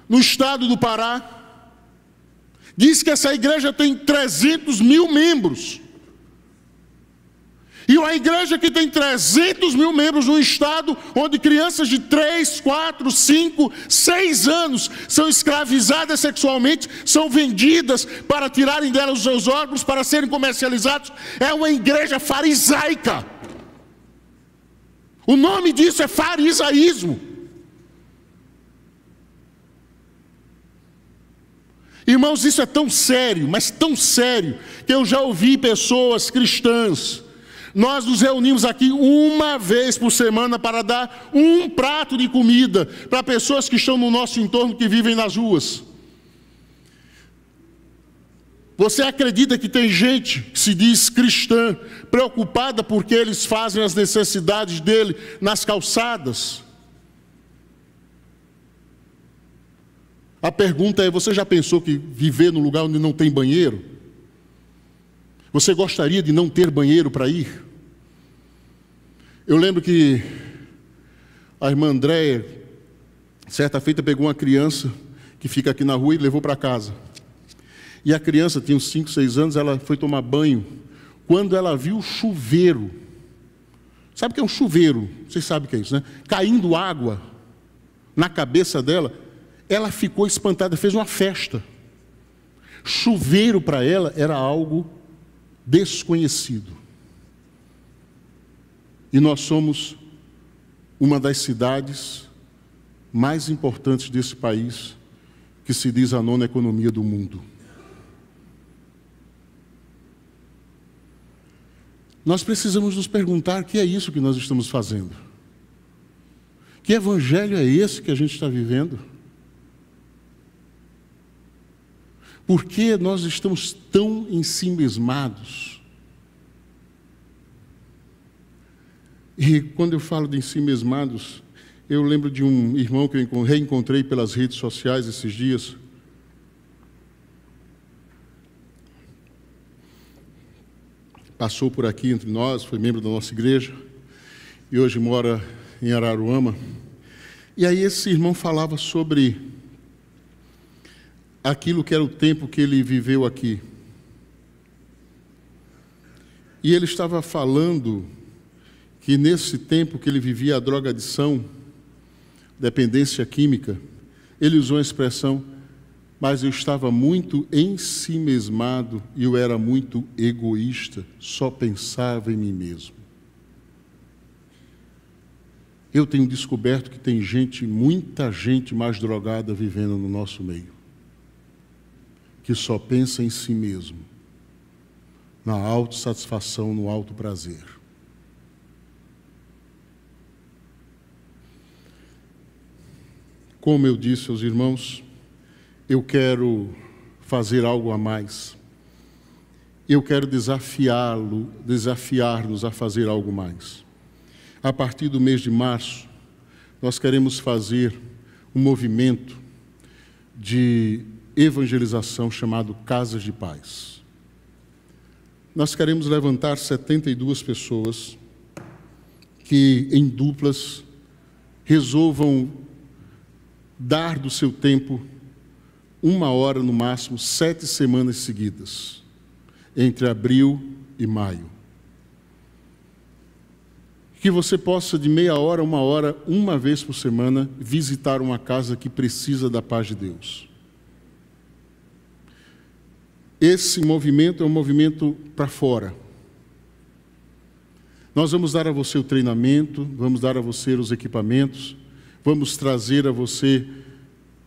S1: no estado do Pará? Diz que essa igreja tem 300 mil membros. E uma igreja que tem 300 mil membros no estado, onde crianças de 3, 4, 5, 6 anos são escravizadas sexualmente, são vendidas para tirarem delas os seus órgãos, para serem comercializados, é uma igreja farisaica. O nome disso é farisaísmo. Irmãos, isso é tão sério, mas tão sério, que eu já ouvi pessoas cristãs nós nos reunimos aqui uma vez por semana para dar um prato de comida para pessoas que estão no nosso entorno, que vivem nas ruas. Você acredita que tem gente que se diz cristã, preocupada porque eles fazem as necessidades dele nas calçadas? A pergunta é: você já pensou que viver num lugar onde não tem banheiro? Você gostaria de não ter banheiro para ir? Eu lembro que a irmã Andréia, certa feita, pegou uma criança que fica aqui na rua e levou para casa. E a criança tinha uns 5, 6 anos, ela foi tomar banho. Quando ela viu o chuveiro, sabe o que é um chuveiro? Vocês sabem o que é isso, né? Caindo água na cabeça dela, ela ficou espantada, fez uma festa. Chuveiro para ela era algo desconhecido. E nós somos uma das cidades mais importantes desse país, que se diz a nona economia do mundo. Nós precisamos nos perguntar o que é isso que nós estamos fazendo. Que evangelho é esse que a gente está vivendo? Por que nós estamos tão ensimismados? E quando eu falo de ensimesmados, eu lembro de um irmão que eu reencontrei pelas redes sociais esses dias. Passou por aqui entre nós, foi membro da nossa igreja e hoje mora em Araruama. E aí esse irmão falava sobre aquilo que era o tempo que ele viveu aqui. E ele estava falando que nesse tempo que ele vivia a drogadição, dependência química, ele usou a expressão, mas eu estava muito ensimesmado e eu era muito egoísta, só pensava em mim mesmo. Eu tenho descoberto que tem gente, muita gente mais drogada vivendo no nosso meio, que só pensa em si mesmo, na autossatisfação, no alto prazer. Como eu disse aos irmãos, eu quero fazer algo a mais. Eu quero desafiá-lo, desafiar-nos a fazer algo mais. A partir do mês de março, nós queremos fazer um movimento de evangelização chamado Casas de Paz. Nós queremos levantar 72 pessoas que, em duplas, resolvam dar do seu tempo uma hora no máximo, sete semanas seguidas, entre abril e maio. Que você possa, de meia hora uma hora, uma vez por semana, visitar uma casa que precisa da paz de Deus. Esse movimento é um movimento para fora. Nós vamos dar a você o treinamento, vamos dar a você os equipamentos, vamos trazer a você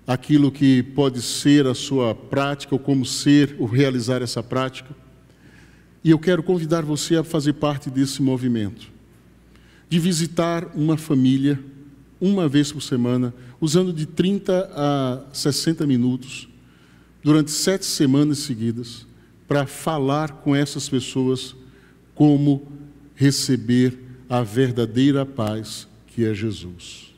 S1: aquilo que pode ser a sua prática, ou como ser ou realizar essa prática. E eu quero convidar você a fazer parte desse movimento, de visitar uma família uma vez por semana, usando de 30 a 60 minutos, durante sete semanas seguidas, para falar com essas pessoas como receber a verdadeira paz que é Jesus.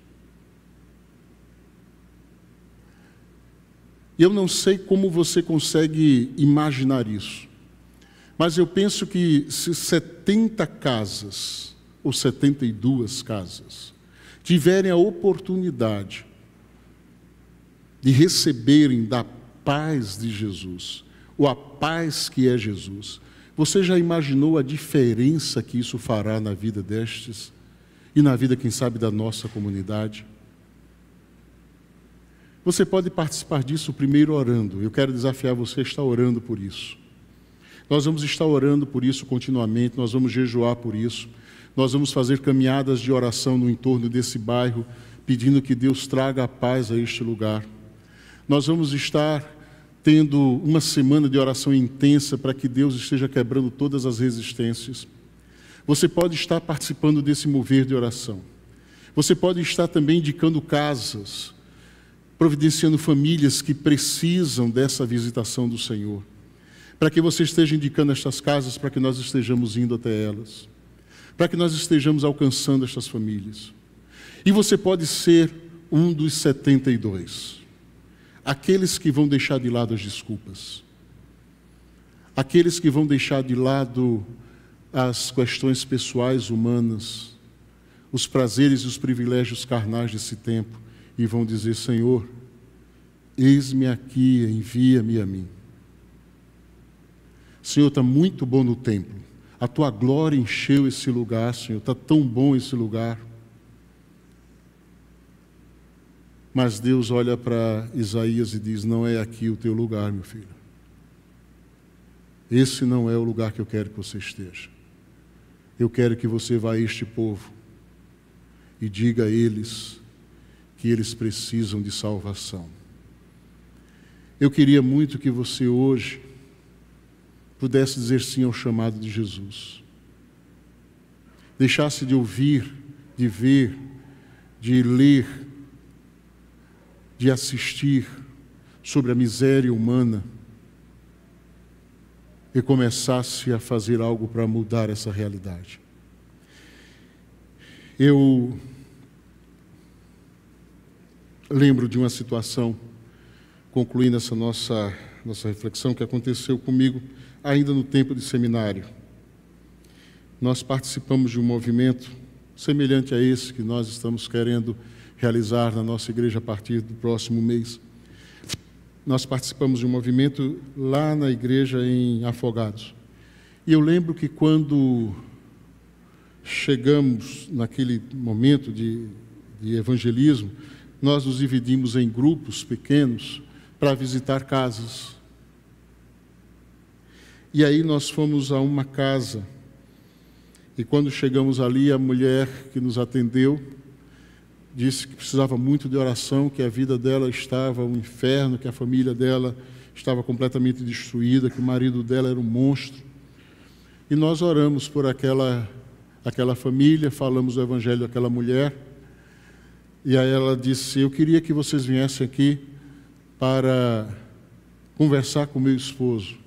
S1: Eu não sei como você consegue imaginar isso, mas eu penso que se 70 casas, ou 72 casas, tiverem a oportunidade de receberem da paz de Jesus, ou a paz que é Jesus, você já imaginou a diferença que isso fará na vida destes e na vida, quem sabe, da nossa comunidade? Você pode participar disso primeiro orando. Eu quero desafiar você a estar orando por isso. Nós vamos estar orando por isso continuamente, nós vamos jejuar por isso. Nós vamos fazer caminhadas de oração no entorno desse bairro, pedindo que Deus traga a paz a este lugar. Nós vamos estar tendo uma semana de oração intensa para que Deus esteja quebrando todas as resistências. Você pode estar participando desse mover de oração. Você pode estar também indicando casas providenciando famílias que precisam dessa visitação do Senhor. Para que você esteja indicando estas casas, para que nós estejamos indo até elas. Para que nós estejamos alcançando estas famílias. E você pode ser um dos 72. Aqueles que vão deixar de lado as desculpas. Aqueles que vão deixar de lado as questões pessoais humanas, os prazeres e os privilégios carnais desse tempo e vão dizer: Senhor, eis-me aqui, envia-me a mim. Senhor, está muito bom no templo. A tua glória encheu esse lugar, Senhor. Está tão bom esse lugar. Mas Deus olha para Isaías e diz: Não é aqui o teu lugar, meu filho. Esse não é o lugar que eu quero que você esteja. Eu quero que você vá a este povo e diga a eles que eles precisam de salvação. Eu queria muito que você hoje pudesse dizer sim ao chamado de Jesus. Deixasse de ouvir, de ver, de ler, de assistir sobre a miséria humana e começasse a fazer algo para mudar essa realidade. Eu lembro de uma situação, concluindo essa nossa, nossa reflexão, que aconteceu comigo ainda no tempo de seminário. Nós participamos de um movimento semelhante a esse que nós estamos querendo realizar na nossa igreja a partir do próximo mês. Nós participamos de um movimento lá na igreja em Afogados. E eu lembro que quando chegamos naquele momento de, de evangelismo, nós nos dividimos em grupos pequenos para visitar casas. E aí nós fomos a uma casa. E quando chegamos ali, a mulher que nos atendeu disse que precisava muito de oração, que a vida dela estava um inferno, que a família dela estava completamente destruída, que o marido dela era um monstro. E nós oramos por aquela aquela família, falamos o evangelho àquela mulher. E aí ela disse: "Eu queria que vocês viessem aqui para conversar com meu esposo.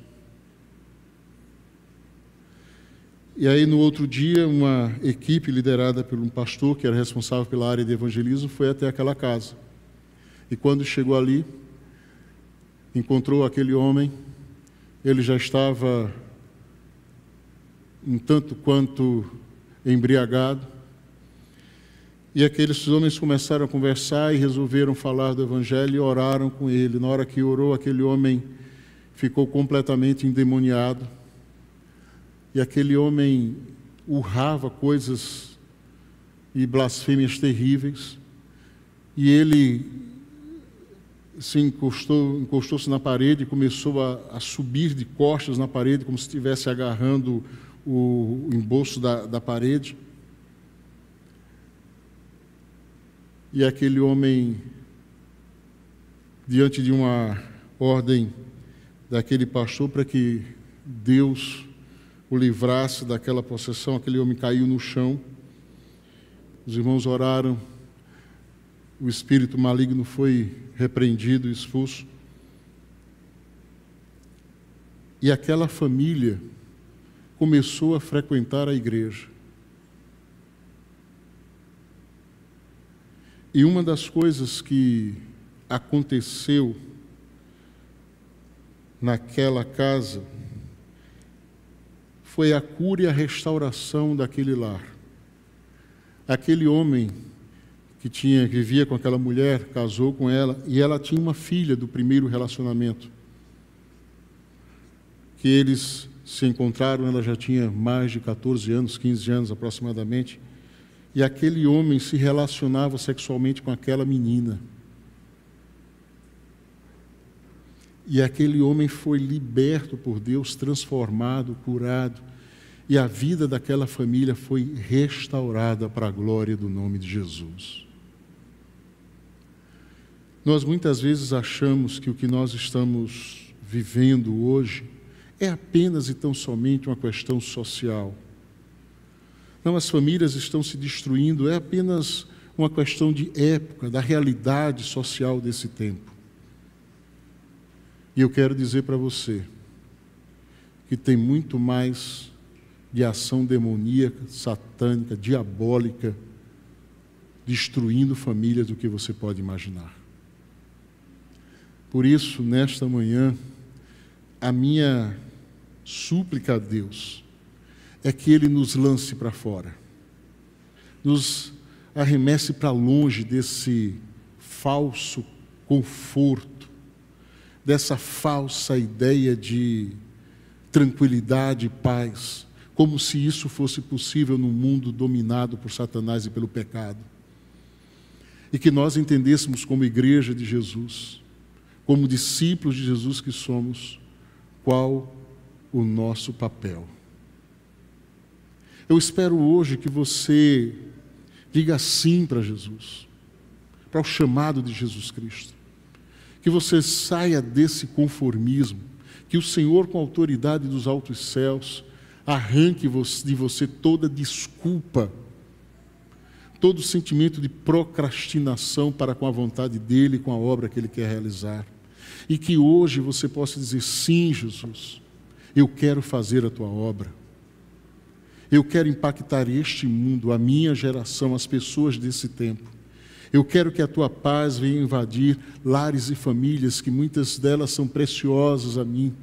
S1: E aí, no outro dia, uma equipe liderada por um pastor que era responsável pela área de evangelismo foi até aquela casa. E quando chegou ali, encontrou aquele homem, ele já estava um tanto quanto embriagado. E aqueles homens começaram a conversar e resolveram falar do Evangelho e oraram com ele. Na hora que orou, aquele homem ficou completamente endemoniado. E aquele homem urrava coisas e blasfêmias terríveis. E ele se encostou, encostou-se na parede e começou a, a, subir de costas na parede, como se estivesse agarrando o, o embolso da, da parede. E aquele homem, diante de uma ordem daquele pastor para que Deus o livrasse daquela possessão, aquele homem caiu no chão. Os irmãos oraram, o espírito maligno foi repreendido, expulso. E aquela família começou a frequentar a igreja. E uma das coisas que aconteceu naquela casa foi a cura e a restauração daquele lar. Aquele homem que tinha que vivia com aquela mulher, casou com ela e ela tinha uma filha do primeiro relacionamento. Que eles se encontraram, ela já tinha mais de 14 anos, 15 anos aproximadamente, e aquele homem se relacionava sexualmente com aquela menina. E aquele homem foi liberto por Deus, transformado, curado, e a vida daquela família foi restaurada para a glória do nome de Jesus. Nós muitas vezes achamos que o que nós estamos vivendo hoje é apenas e tão somente uma questão social. Não, as famílias estão se destruindo, é apenas uma questão de época, da realidade social desse tempo. E eu quero dizer para você que tem muito mais de ação demoníaca, satânica, diabólica, destruindo famílias do que você pode imaginar. Por isso, nesta manhã, a minha súplica a Deus é que Ele nos lance para fora, nos arremesse para longe desse falso conforto, dessa falsa ideia de tranquilidade e paz, como se isso fosse possível num mundo dominado por Satanás e pelo pecado. E que nós entendêssemos como igreja de Jesus, como discípulos de Jesus que somos, qual o nosso papel. Eu espero hoje que você diga sim para Jesus, para o chamado de Jesus Cristo. Que você saia desse conformismo, que o Senhor, com a autoridade dos altos céus, arranque de você toda desculpa, todo sentimento de procrastinação para com a vontade dEle, com a obra que Ele quer realizar. E que hoje você possa dizer: sim, Jesus, eu quero fazer a tua obra. Eu quero impactar este mundo, a minha geração, as pessoas desse tempo. Eu quero que a tua paz venha invadir lares e famílias que muitas delas são preciosas a mim.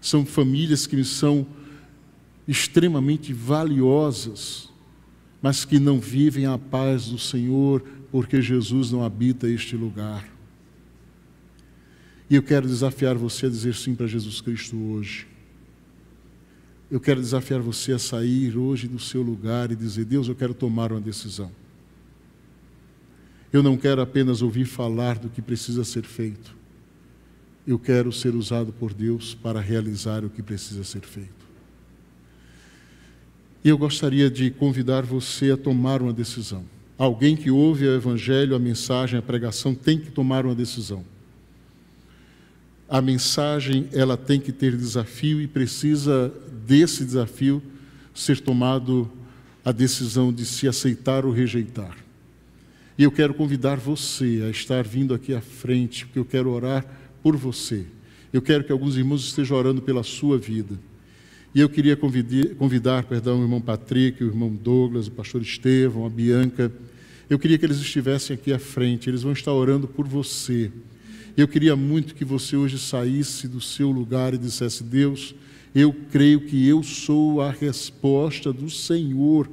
S1: São famílias que me são extremamente valiosas, mas que não vivem a paz do Senhor porque Jesus não habita este lugar. E eu quero desafiar você a dizer sim para Jesus Cristo hoje. Eu quero desafiar você a sair hoje do seu lugar e dizer: Deus, eu quero tomar uma decisão. Eu não quero apenas ouvir falar do que precisa ser feito. Eu quero ser usado por Deus para realizar o que precisa ser feito. E eu gostaria de convidar você a tomar uma decisão. Alguém que ouve o Evangelho, a mensagem, a pregação, tem que tomar uma decisão. A mensagem, ela tem que ter desafio e precisa desse desafio ser tomado a decisão de se aceitar ou rejeitar. E eu quero convidar você a estar vindo aqui à frente, porque eu quero orar por você. Eu quero que alguns irmãos estejam orando pela sua vida. E eu queria convidar, convidar perdão, o irmão Patrick, o irmão Douglas, o pastor Estevão, a Bianca. Eu queria que eles estivessem aqui à frente, eles vão estar orando por você. Eu queria muito que você hoje saísse do seu lugar e dissesse: Deus, eu creio que eu sou a resposta do Senhor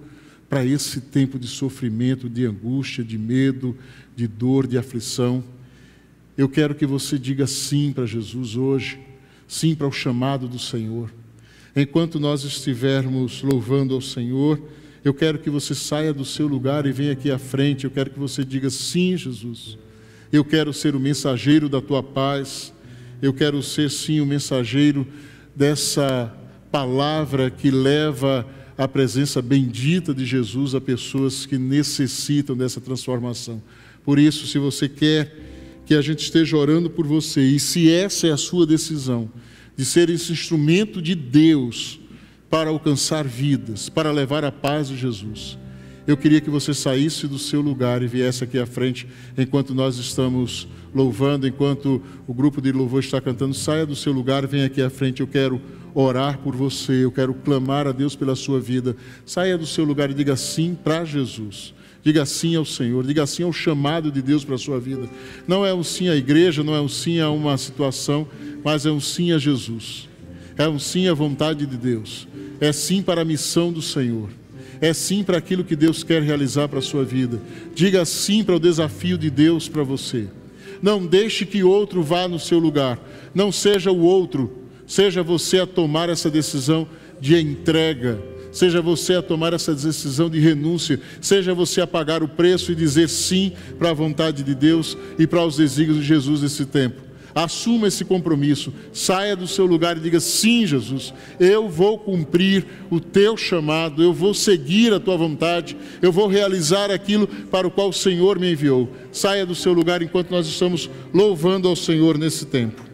S1: para esse tempo de sofrimento, de angústia, de medo, de dor, de aflição. Eu quero que você diga sim para Jesus hoje, sim para o chamado do Senhor. Enquanto nós estivermos louvando ao Senhor, eu quero que você saia do seu lugar e venha aqui à frente. Eu quero que você diga: sim, Jesus. Eu quero ser o mensageiro da tua paz. Eu quero ser, sim, o mensageiro dessa palavra que leva a presença bendita de Jesus a pessoas que necessitam dessa transformação. Por isso, se você quer que a gente esteja orando por você, e se essa é a sua decisão, de ser esse instrumento de Deus para alcançar vidas, para levar a paz de Jesus. Eu queria que você saísse do seu lugar e viesse aqui à frente enquanto nós estamos louvando, enquanto o grupo de louvor está cantando. Saia do seu lugar, venha aqui à frente. Eu quero orar por você, eu quero clamar a Deus pela sua vida. Saia do seu lugar e diga sim para Jesus. Diga sim ao Senhor, diga sim ao chamado de Deus para a sua vida. Não é um sim à igreja, não é um sim a uma situação, mas é um sim a Jesus. É um sim à vontade de Deus. É sim para a missão do Senhor. É sim para aquilo que Deus quer realizar para a sua vida. Diga sim para o desafio de Deus para você. Não deixe que outro vá no seu lugar. Não seja o outro, seja você a tomar essa decisão de entrega seja você a tomar essa decisão de renúncia, seja você a pagar o preço e dizer sim para a vontade de Deus e para os desígnios de Jesus nesse tempo. Assuma esse compromisso, saia do seu lugar e diga: sim, Jesus, eu vou cumprir o teu chamado, eu vou seguir a tua vontade, eu vou realizar aquilo para o qual o Senhor me enviou. Saia do seu lugar enquanto nós estamos louvando ao Senhor nesse tempo.